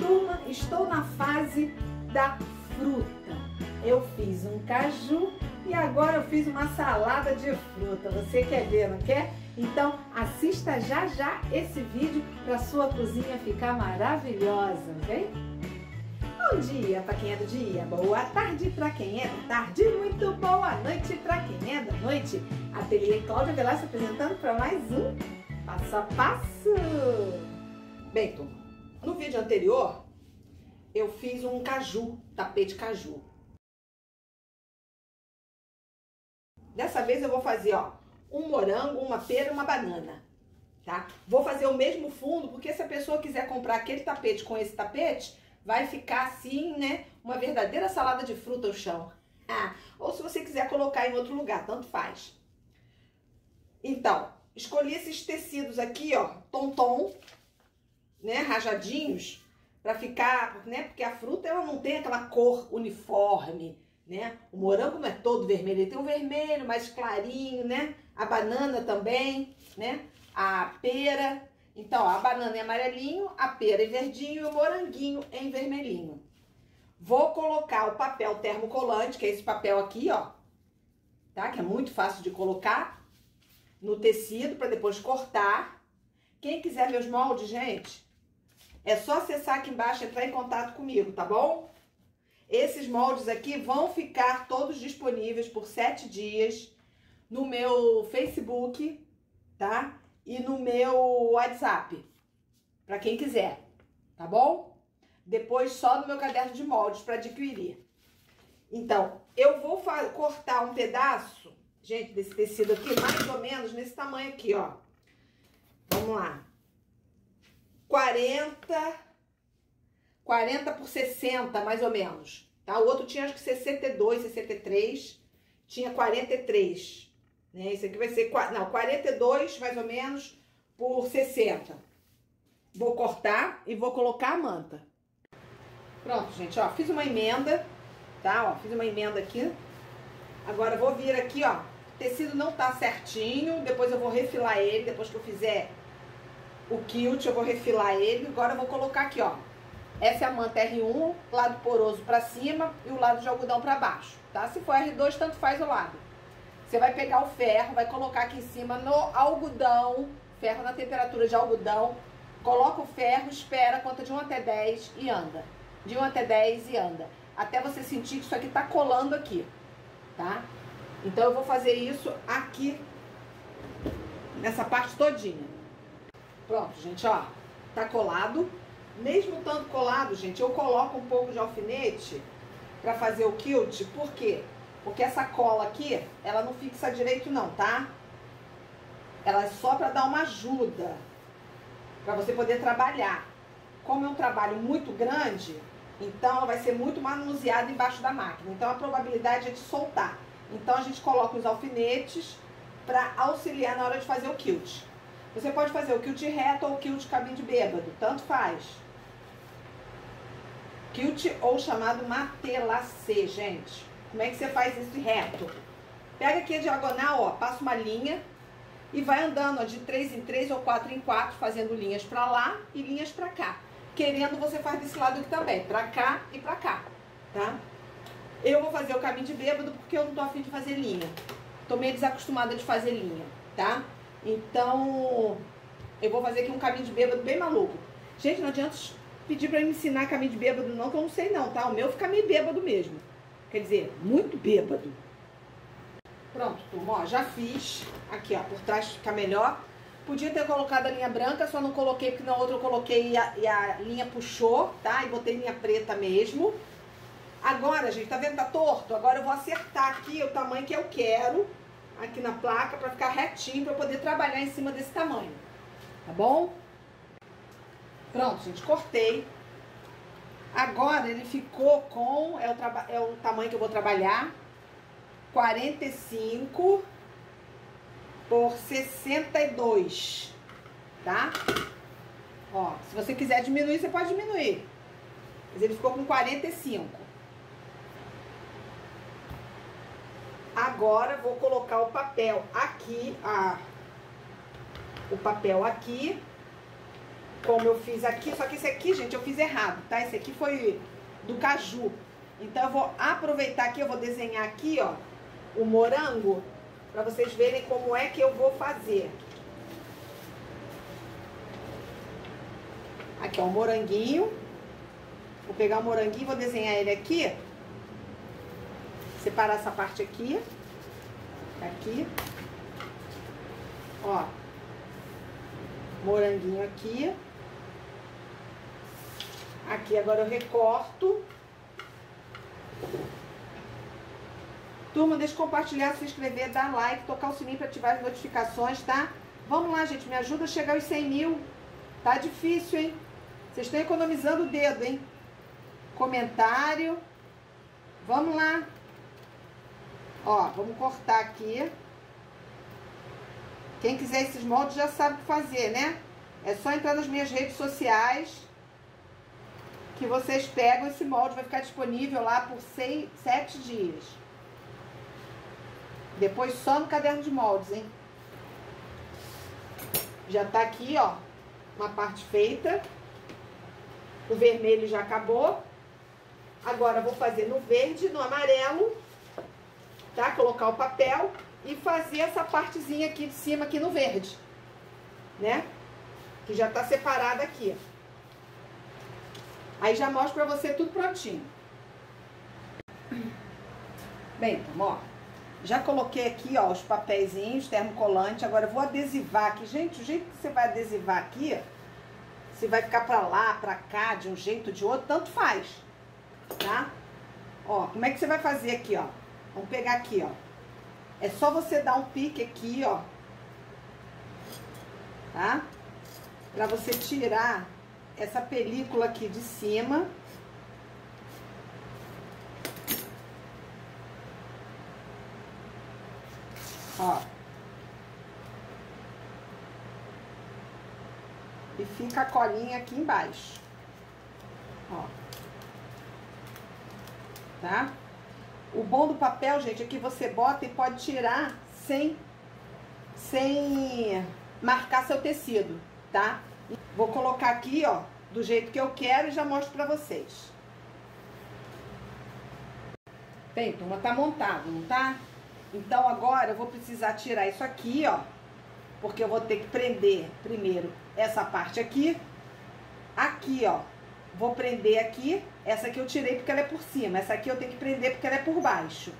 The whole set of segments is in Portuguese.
Turma, estou na fase da fruta. Eu fiz um caju e agora eu fiz uma salada de fruta. Você quer ver, não quer? Então assista já já esse vídeo para sua cozinha ficar maravilhosa, ok? Bom dia para quem é do dia, boa tarde para quem é da tarde, muito boa noite para quem é da noite. Ateliê Cláudia Velasco apresentando para mais um Passo a Passo. Bem, turma, no vídeo anterior eu fiz um caju, tapete caju. Dessa vez eu vou fazer, ó, um morango, uma pera e uma banana, tá? Vou fazer o mesmo fundo, porque se a pessoa quiser comprar aquele tapete com esse tapete, vai ficar assim, né, uma verdadeira salada de fruta ao chão. Ah, ou se você quiser colocar em outro lugar, tanto faz. Então, escolhi esses tecidos aqui, ó, tom-tom, né, rajadinhos, para ficar, né, porque a fruta ela não tem aquela cor uniforme, né? O morango não é todo vermelho, ele tem um vermelho mais clarinho, né? A banana também, né? A pera. Então, ó, a banana é amarelinho, a pera é verdinho e o moranguinho é em vermelhinho. Vou colocar o papel termocolante, que é esse papel aqui, ó, tá? Que é muito fácil de colocar no tecido para depois cortar. Quem quiser meus moldes, gente, é só acessar aqui embaixo entrar em contato comigo, tá bom? Esses moldes aqui vão ficar todos disponíveis por sete dias no meu Facebook, tá? E no meu WhatsApp, para quem quiser, tá bom? Depois só no meu caderno de moldes para adquirir. Então, eu vou cortar um pedaço, gente, desse tecido aqui, mais ou menos nesse tamanho aqui, ó. Vamos lá. 40 40 por 60, mais ou menos. Tá? O outro tinha acho que 62, 63, tinha 43. Né? Esse aqui vai ser, não, 42 mais ou menos por 60. Vou cortar e vou colocar a manta. Pronto, gente, ó, fiz uma emenda, tá? Ó, fiz uma emenda aqui. Agora vou vir aqui, ó, o tecido não tá certinho, depois eu vou refilar ele, depois que eu fizer o quilt, eu vou refilar ele. Agora eu vou colocar aqui, ó, essa é a manta R1, lado poroso para cima e o lado de algodão para baixo, tá? Se for R2, tanto faz o lado. Você vai pegar o ferro, vai colocar aqui em cima no algodão, ferro na temperatura de algodão, coloca o ferro, espera, conta de 1 até 10 e anda. De 1 até 10 e anda. Até você sentir que isso aqui tá colando aqui, tá? Então eu vou fazer isso aqui, nessa parte todinha. Pronto, gente, ó. Tá colado. Mesmo tanto colado, gente, eu coloco um pouco de alfinete para fazer o quilt. Por quê? Porque essa cola aqui, ela não fixa direito não, tá? Ela é só para dar uma ajuda. Para você poder trabalhar. Como é um trabalho muito grande, então ela vai ser muito manuseada embaixo da máquina. Então a probabilidade é de soltar. Então a gente coloca os alfinetes para auxiliar na hora de fazer o quilt. Você pode fazer o quilt reto ou o cabine de bêbado, tanto faz. Quilt ou chamado matelacê, gente. Como é que você faz esse reto? Pega aqui a diagonal, ó, passa uma linha e vai andando ó, de 3 em 3 ou 4 em 4, fazendo linhas para lá e linhas para cá. Querendo, você faz desse lado aqui também, para cá e para cá, tá? Eu vou fazer o caminho de bêbado porque eu não tô afim de fazer linha. Tô meio desacostumada de fazer linha, tá? Então, eu vou fazer aqui um caminho de bêbado bem maluco. Gente, não adianta pedir pra me ensinar caminho de bêbado não, que eu não sei não, tá? O meu fica meio bêbado mesmo. Quer dizer, muito bêbado. Pronto, turma, ó, já fiz. Aqui, ó, por trás fica melhor. Podia ter colocado a linha branca, só não coloquei, porque na outra eu coloquei e a, e a linha puxou, tá? E botei linha preta mesmo. Agora, gente, tá vendo? Tá torto. Agora eu vou acertar aqui o tamanho que eu quero aqui na placa pra ficar retinho, pra poder trabalhar em cima desse tamanho. Tá bom? Pronto, gente, cortei. Agora ele ficou com, é o, é o tamanho que eu vou trabalhar, 45 por 62, tá? Ó, se você quiser diminuir, você pode diminuir. Mas ele ficou com 45. Agora vou colocar o papel aqui, a, o papel aqui como eu fiz aqui, só que esse aqui, gente, eu fiz errado, tá? Esse aqui foi do caju. Então eu vou aproveitar aqui, eu vou desenhar aqui, ó, o morango, para vocês verem como é que eu vou fazer. Aqui, ó, o moranguinho. Vou pegar o moranguinho, vou desenhar ele aqui. Separar essa parte aqui. Aqui. Ó. Moranguinho aqui. Aqui agora eu recorto. Turma, deixa compartilhar, se inscrever, dar like, tocar o sininho para ativar as notificações, tá? Vamos lá, gente, me ajuda a chegar aos 100 mil. Tá difícil, hein? Vocês estão economizando o dedo, hein? Comentário. Vamos lá. Ó, vamos cortar aqui. Quem quiser esses moldes já sabe o que fazer, né? É só entrar nas minhas redes sociais que vocês pegam esse molde, vai ficar disponível lá por seis, sete dias. Depois só no caderno de moldes, hein? Já tá aqui, ó, uma parte feita. O vermelho já acabou. Agora vou fazer no verde, no amarelo, tá? Colocar o papel e fazer essa partezinha aqui de cima aqui no verde, né? Que já tá separada aqui. Aí já mostro pra você tudo prontinho. Bem, então, ó. Já coloquei aqui, ó, os papeizinhos, termocolante. Agora eu vou adesivar aqui. Gente, o jeito que você vai adesivar aqui, se vai ficar pra lá, pra cá, de um jeito, de outro, tanto faz. Tá? Ó, como é que você vai fazer aqui, ó? Vamos pegar aqui, ó. É só você dar um pique aqui, ó. Tá? Pra você tirar essa película aqui de cima. Ó. E fica a colinha aqui embaixo. Ó. Tá? O bom do papel, gente, é que você bota e pode tirar sem, sem marcar seu tecido, tá? Vou colocar aqui, ó, do jeito que eu quero e já mostro pra vocês. Bem, turma, tá montado, não tá? Então agora eu vou precisar tirar isso aqui, ó. Porque eu vou ter que prender primeiro essa parte aqui. Aqui, ó. Vou prender aqui. Essa aqui eu tirei porque ela é por cima. Essa aqui eu tenho que prender porque ela é por baixo.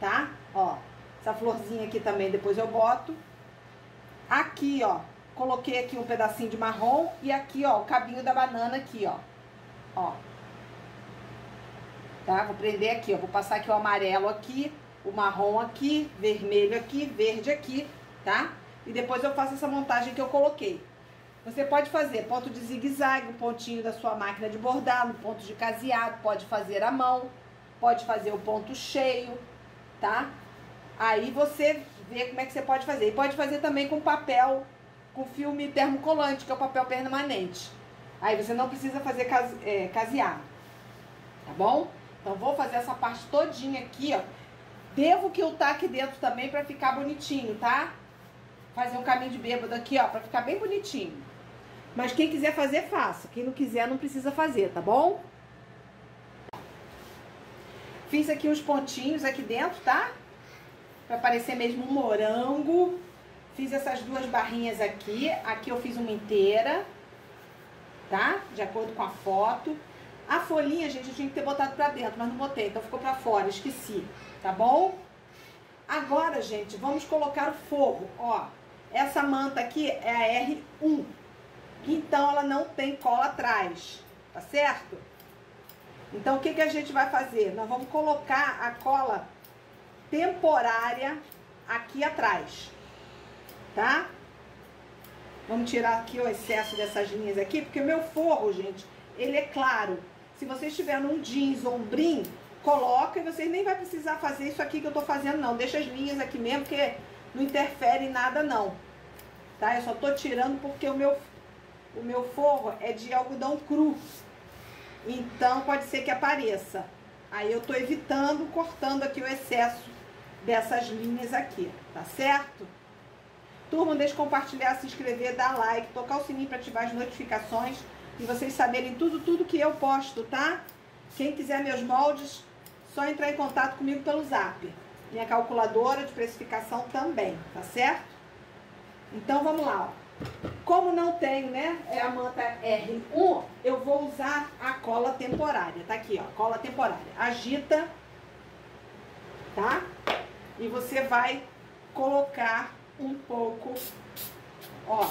Tá? Ó. Essa florzinha aqui também depois eu boto. Aqui, ó. Coloquei aqui um pedacinho de marrom e aqui, ó, o cabinho da banana aqui, ó. Ó. Tá? Vou prender aqui, ó. Vou passar aqui o amarelo aqui, o marrom aqui, vermelho aqui, verde aqui, tá? E depois eu faço essa montagem que eu coloquei. Você pode fazer ponto de zigue-zague, o pontinho da sua máquina de bordar, no ponto de caseado, pode fazer a mão, pode fazer o ponto cheio, tá? Aí você vê como é que você pode fazer. E pode fazer também com papel com filme termocolante, que é o papel permanente. Aí você não precisa fazer case, é, caseado, tá bom? Então vou fazer essa parte todinha aqui, ó. Devo que eu tá aqui dentro também pra ficar bonitinho, tá? Fazer um caminho de bêbado aqui, ó, pra ficar bem bonitinho. Mas quem quiser fazer, faça. Quem não quiser, não precisa fazer, tá bom? Fiz aqui uns pontinhos aqui dentro, tá? Pra parecer mesmo um morango. Fiz essas duas barrinhas aqui. Aqui eu fiz uma inteira, tá? De acordo com a foto. A folhinha, gente, eu tinha que ter botado pra dentro, mas não botei, então ficou pra fora, esqueci, tá bom? Agora, gente, vamos colocar o forro, ó. Essa manta aqui é a R1, então ela não tem cola atrás, tá certo? Então, o que, que a gente vai fazer? Nós vamos colocar a cola temporária aqui atrás tá? Vamos tirar aqui o excesso dessas linhas aqui, porque o meu forro, gente, ele é claro. Se vocês tiverem um jeans ou um brim, coloca e vocês nem vai precisar fazer isso aqui que eu tô fazendo, não. Deixa as linhas aqui mesmo, porque não interfere em nada, não. Tá? Eu só tô tirando porque o meu, o meu forro é de algodão cru. Então, pode ser que apareça. Aí eu tô evitando, cortando aqui o excesso dessas linhas aqui, tá certo? Turma, deixe compartilhar, se inscrever, dar like, tocar o sininho para ativar as notificações e vocês saberem tudo, tudo que eu posto, tá? Quem quiser meus moldes, só entrar em contato comigo pelo zap. Minha calculadora de precificação também, tá certo? Então vamos lá, ó. Como não tenho, né, é a manta R1, eu vou usar a cola temporária. Tá aqui, ó, cola temporária. Agita, tá? E você vai colocar um pouco, ó,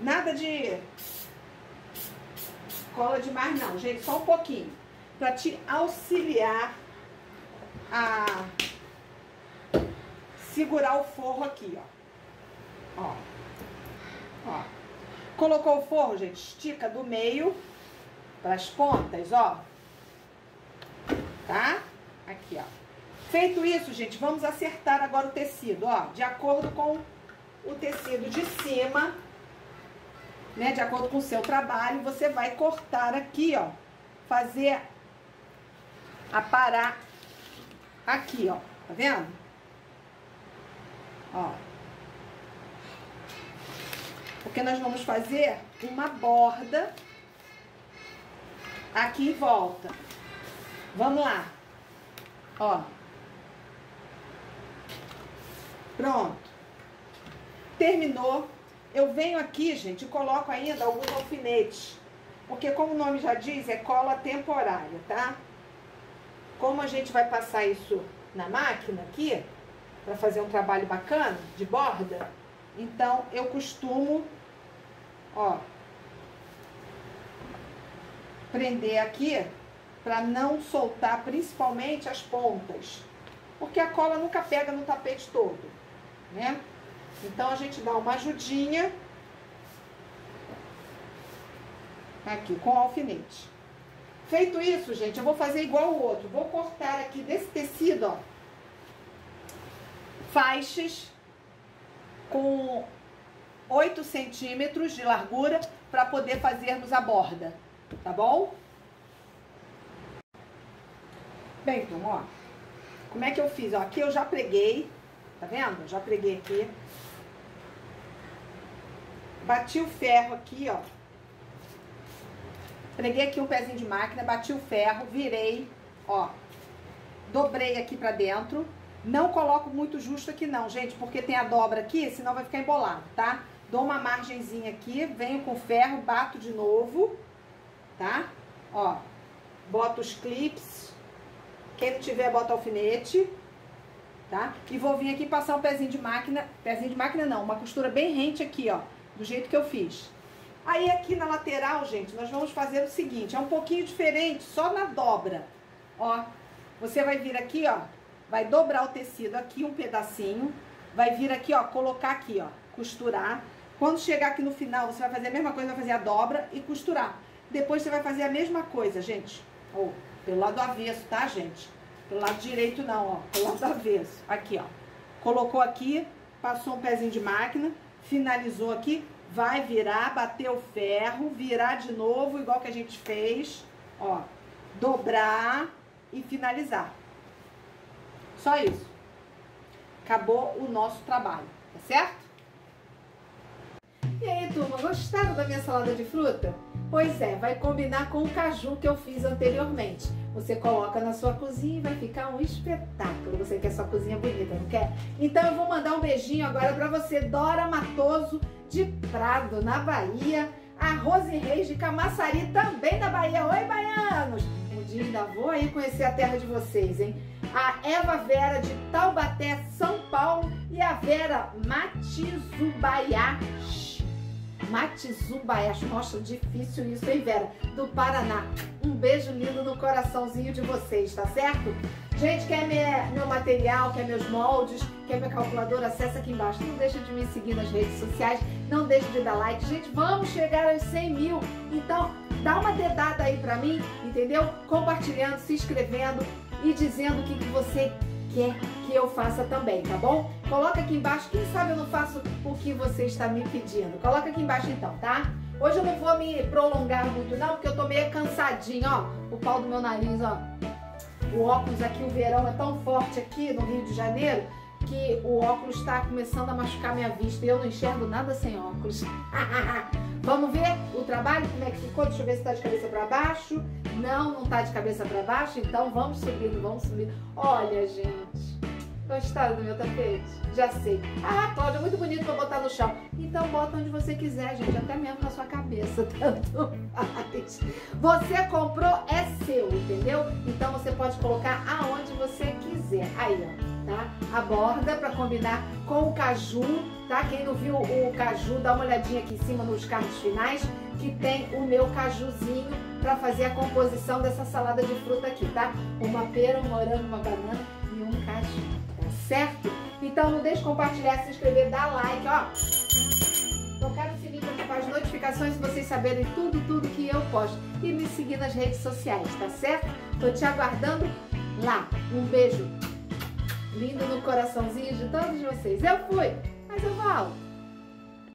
nada de cola demais não, gente, só um pouquinho, para te auxiliar a segurar o forro aqui, ó. Ó. Ó. Colocou o forro, gente, estica do meio para as pontas, ó. Tá? Aqui, ó. Feito isso, gente, vamos acertar agora o tecido, ó, de acordo com o tecido de cima, né, de acordo com o seu trabalho, você vai cortar aqui, ó, fazer aparar aqui, ó, tá vendo? Ó. Porque nós vamos fazer uma borda aqui em volta. Vamos lá. Ó. Pronto. Terminou. Eu venho aqui, gente, e coloco ainda alguns alfinetes. Porque como o nome já diz, é cola temporária, tá? Como a gente vai passar isso na máquina aqui, para fazer um trabalho bacana de borda, então eu costumo, ó, prender aqui para não soltar principalmente as pontas. Porque a cola nunca pega no tapete todo né? Então a gente dá uma ajudinha aqui com o alfinete. Feito isso, gente, eu vou fazer igual o outro. Vou cortar aqui desse tecido, ó, faixas com 8 centímetros de largura para poder fazermos a borda, tá bom? Bem, então, ó, como é que eu fiz? Ó, aqui eu já preguei Tá vendo? Já preguei aqui. Bati o ferro aqui, ó. Preguei aqui um pezinho de máquina, bati o ferro, virei, ó. Dobrei aqui pra dentro. Não coloco muito justo aqui não, gente, porque tem a dobra aqui, senão vai ficar embolado, tá? Dou uma margenzinha aqui, venho com ferro, bato de novo, tá? Ó, boto os clips. Quem não tiver, bota alfinete tá? E vou vir aqui passar um pezinho de máquina, pezinho de máquina não, uma costura bem rente aqui, ó, do jeito que eu fiz. Aí aqui na lateral, gente, nós vamos fazer o seguinte, é um pouquinho diferente, só na dobra, ó. Você vai vir aqui, ó, vai dobrar o tecido aqui um pedacinho, vai vir aqui, ó, colocar aqui, ó, costurar. Quando chegar aqui no final, você vai fazer a mesma coisa, vai fazer a dobra e costurar. Depois você vai fazer a mesma coisa, gente, ou pelo lado avesso, tá, gente? Pelo lado direito não, ó. Pelo lado avesso. Aqui, ó. Colocou aqui, passou um pezinho de máquina, finalizou aqui, vai virar, bater o ferro, virar de novo, igual que a gente fez, ó. Dobrar e finalizar. Só isso. Acabou o nosso trabalho, tá certo? E aí, turma, gostaram da minha salada de fruta? Pois é, vai combinar com o caju que eu fiz anteriormente. Você coloca na sua cozinha e vai ficar um espetáculo. Você quer sua cozinha bonita, não quer? Então eu vou mandar um beijinho agora para você, Dora Matoso, de Prado, na Bahia. A Rose Reis de Camaçari, também na Bahia. Oi, baianos! Um dia ainda vou aí conhecer a terra de vocês, hein? A Eva Vera de Taubaté, São Paulo. E a Vera Matizubaiá Matizumbaé. Nossa, difícil isso, hein, Vera? Do Paraná. Um beijo lindo no coraçãozinho de vocês, tá certo? Gente, quer meu material, quer meus moldes, quer minha calculadora? Acessa aqui embaixo. Não deixa de me seguir nas redes sociais, não deixa de dar like. Gente, vamos chegar aos 100 mil. Então, dá uma dedada aí pra mim, entendeu? Compartilhando, se inscrevendo e dizendo o que, que você quer que eu faça também, tá bom? Coloca aqui embaixo, quem sabe eu não faço o que você está me pedindo. Coloca aqui embaixo então, tá? Hoje eu não vou me prolongar muito não, porque eu tô meio cansadinho, ó. O pau do meu nariz, ó. O óculos aqui, o verão é tão forte aqui no Rio de Janeiro, que o óculos está começando a machucar minha vista e eu não enxergo nada sem óculos. Vamos ver o trabalho, como é que ficou? Deixa eu ver se está de cabeça para baixo. Não, não está de cabeça para baixo, então vamos subindo, vamos subindo. Olha, gente, gostaram do meu tapete? Já sei. Ah, Cláudia, muito bonito para botar no chão. Então bota onde você quiser, gente, até mesmo na sua cabeça, tanto faz. Você comprou, é seu, entendeu? Então você pode colocar aonde você quiser. Aí, ó, tá? A borda para combinar com o caju, tá? Quem não viu o caju, dá uma olhadinha aqui em cima nos cards finais, que tem o meu cajuzinho para fazer a composição dessa salada de fruta aqui, tá? Uma pera, um morango, uma banana e um caju, certo? Então não deixe de compartilhar, se inscrever, dar like, ó. Tocar o sininho para as notificações e vocês saberem tudo, tudo que eu posto. E me seguir nas redes sociais, tá certo? Tô te aguardando lá. Um beijo lindo no coraçãozinho de todos vocês. Eu fui, mas eu volto.